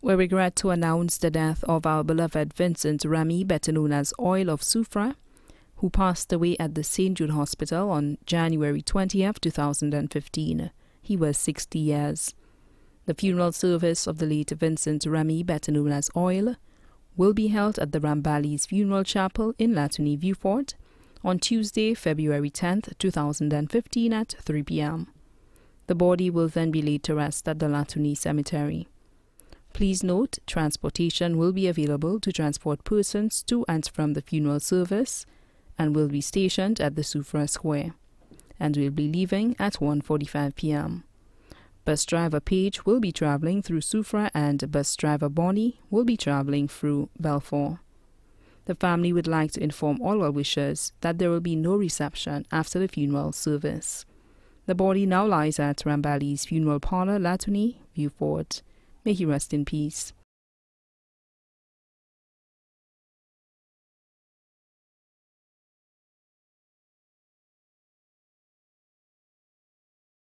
We regret to announce the death of our beloved Vincent Remy, better known as Oil of Soufrière, who passed away at the St. Jude Hospital on January 20th, 2015. He was 60 years. The funeral service of the late Vincent Remy, better known as Oil, will be held at the Ramballi's Funeral Chapel in Latuni Vieux-Fort on Tuesday, February 10th, 2015 at 3 p.m. The body will then be laid to rest at the Latuni Cemetery. Please note, transportation will be available to transport persons to and from the funeral service and will be stationed at the Soufrière Square and will be leaving at 1.45 p.m. Bus driver Page will be traveling through Soufrière and bus driver Bonnie will be traveling through Belfort. The family would like to inform all well wishers that there will be no reception after the funeral service. The body now lies at Rambali's funeral parlor, Latuni, Vieux-Fort. May he rest in peace.